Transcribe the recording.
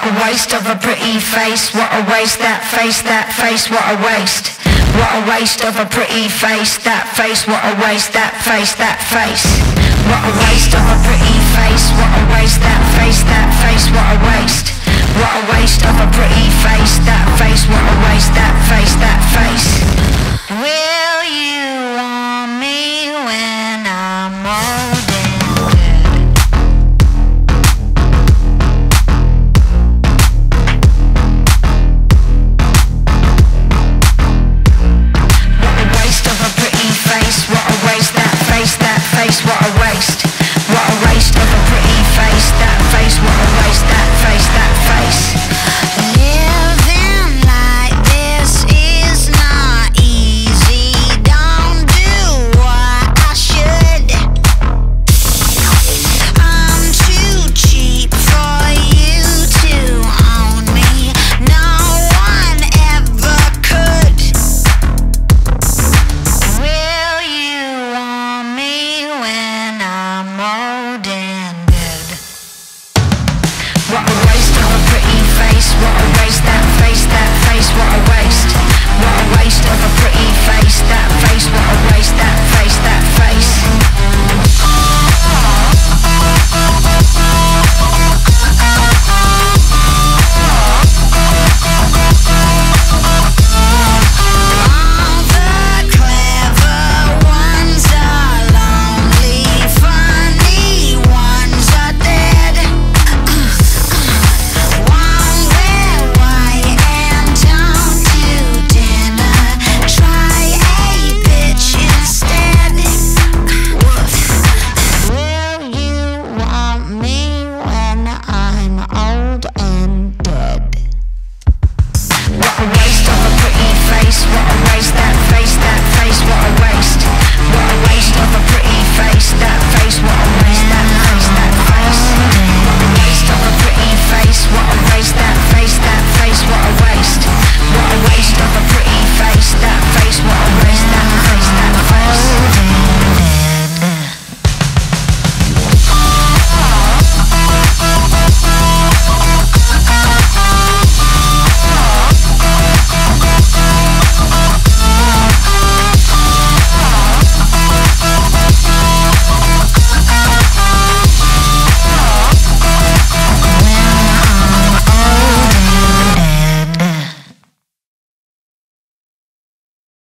What a waste of a pretty face. What a waste, that face, that face, what a waste. What a waste of a pretty face. That face, what a waste, that face, that face. What a waste of a pretty face. What a waste, that face, that face, what a waste. What a waste of a pretty face. That face, what a waste, that face, that face. Face. What a waste that face, that face. What a waste. What a waste